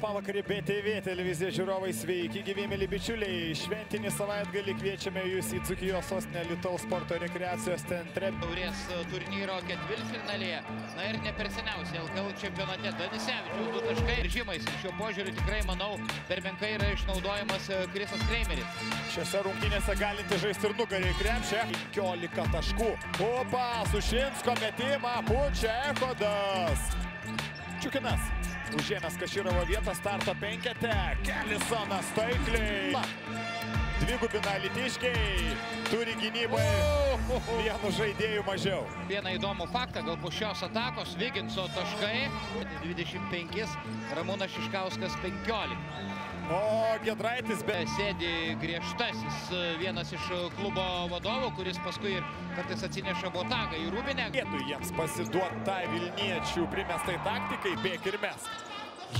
vakarį BTV televizija žiūrovai sveiki, gyvi mėly bičiuliai. Šventinį savaitgalį kviečiame jūs į Dzukijos sostinę Lietuvos sporto rekreacijos centre. Taurės turnyro ketvirtfinalėje. Na ir ne per seniausiai LKL čempionate Danisevičiaus du taškai ir žymais. Šiuo požiūriu tikrai, manau, per menkai yra išnaudojamas e, Krisas Kreimeris. Šiose rungtynėse galinti žaisti ir nugarį į krepšę. 15 taškų. Opa, Sušinsko metimą pučia Echodas. Čiukinas. Užėmęs Kašyrovo vietą starto penkete. Kelisonas taikliai. Dvigubina Litiškiai. Turi gynyboje vienu žaidėjų mažiau. Vieną įdomų faktą, gal po šios atakos Viginso taškai 25, Ramūnas Šiškauskas 15. O Gedraitis be... Sėdi griežtasis e, vienas iš klubo vadovų, kuris paskui ir kartais atsineša botagą į rūbinę. Vietų jiems pasiduot tai Vilniečių primestai taktikai, bėk ir mes.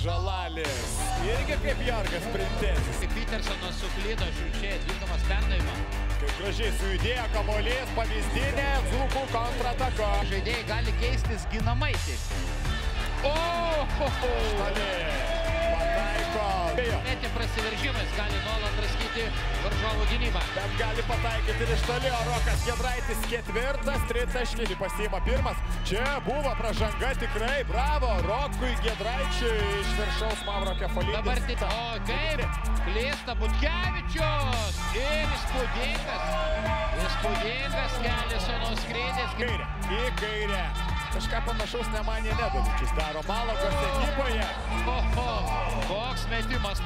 Žalalis. Irgi kaip Jorgas Printesis. Petersonas suklydo šiurkščiai atvykdamas perdavimą. Kaip gražiai sujudėjo kamolės, pavyzdinė Dzūkų kontrataka. Žaidėjai gali keistis ginamaisiais. O. Štalė. Pataiko. Net prasiveržimais gali nuolat draskyti varžovų gynybą. Bet gali pataikyti ir iš toli, o Rokas Gedraitis ketvirtas, tritaškį pasiima pirmas. Čia buvo pražanga tikrai, bravo, Rokui Gedraičiui iš viršaus Mauro Kefolydis. Dabar tik, o kaip, klėsta Butkevičius ir įspūdingas, įspūdingas Kelisono skrydis. Kairė, į kairę. Kažką panašaus nemanė Nedovičius daro Malagos ekipoje. Oho, koks metimas.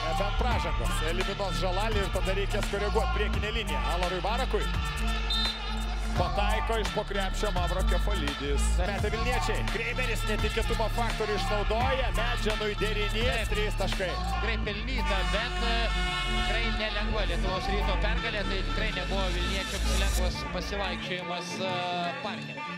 Bent pražangos. Eliminuos Žalalį ir tada reikės koreguoti priekinę liniją. Alarui Barakui. Pataiko iš pokrepšio Mavro Kefalidis. Metė Vilniečiai. Kreimeris netikėtumo faktorių išnaudoja. Medžianui derinys. Trys taškai. Tikrai pelnyta, bet e, tikrai nelengva Lietuvos ryto pergalė. Tai tikrai nebuvo Vilniečiams lengvas pasivaikščiojimas e, parke.